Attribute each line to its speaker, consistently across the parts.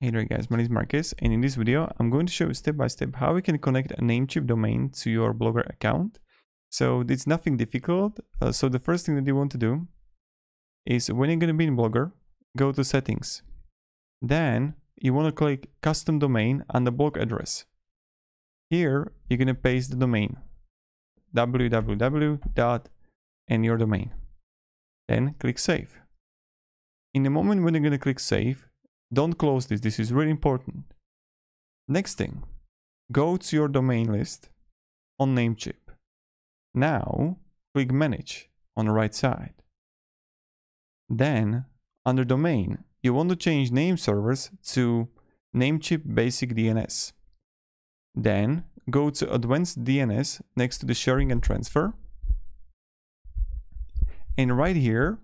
Speaker 1: Hey there guys, my name is Marcus and in this video I'm going to show you step by step how we can connect a Namecheap domain to your Blogger account. So it's nothing difficult. Uh, so the first thing that you want to do is when you're going to be in Blogger, go to settings. Then you want to click custom domain and the blog address. Here you're going to paste the domain www and your domain. Then click save. In the moment when you're going to click save, don't close this, this is really important. Next thing, go to your domain list on Namecheap. Now, click Manage on the right side. Then, under Domain, you want to change name servers to Namecheap Basic DNS. Then, go to Advanced DNS next to the Sharing and Transfer. And right here,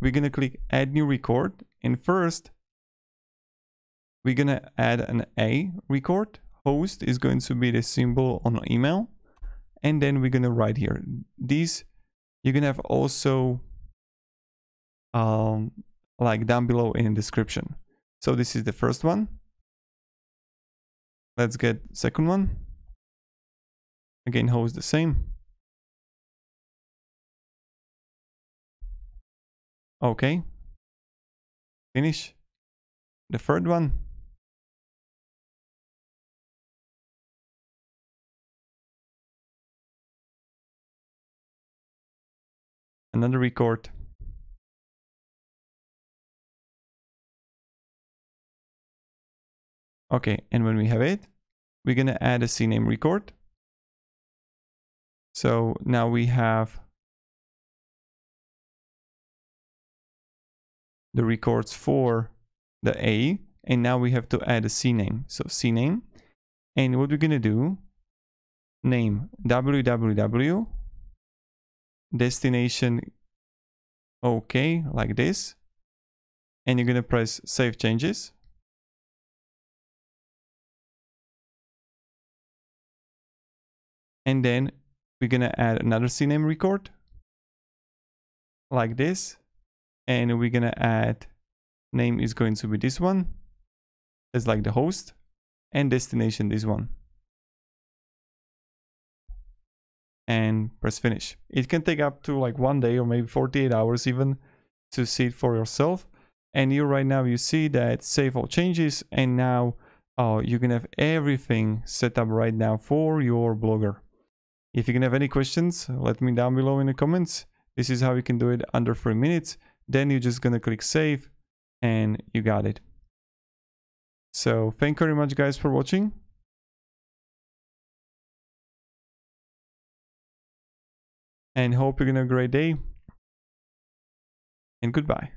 Speaker 1: we're going to click Add New Record. And first, we're gonna add an A record. Host is going to be the symbol on email. And then we're gonna write here. These you can have also um, like down below in the description. So this is the first one. Let's get second one. Again, host the same. Okay. Finish. The third one. Another record. Okay, and when we have it, we're gonna add a CNAME record. So now we have the records for the A, and now we have to add a CNAME. So CNAME, and what we're gonna do, name www destination okay like this. And you're gonna press save changes. And then we're gonna add another CNAME record like this. And we're gonna add name is going to be this one. As like the host and destination this one and press finish. It can take up to like one day or maybe 48 hours even to see it for yourself. And you right now you see that save all changes and now uh, you can have everything set up right now for your blogger. If you can have any questions, let me down below in the comments. This is how you can do it under three minutes. Then you're just gonna click save and you got it. So thank you very much guys for watching. And hope you're gonna have a great day. And goodbye.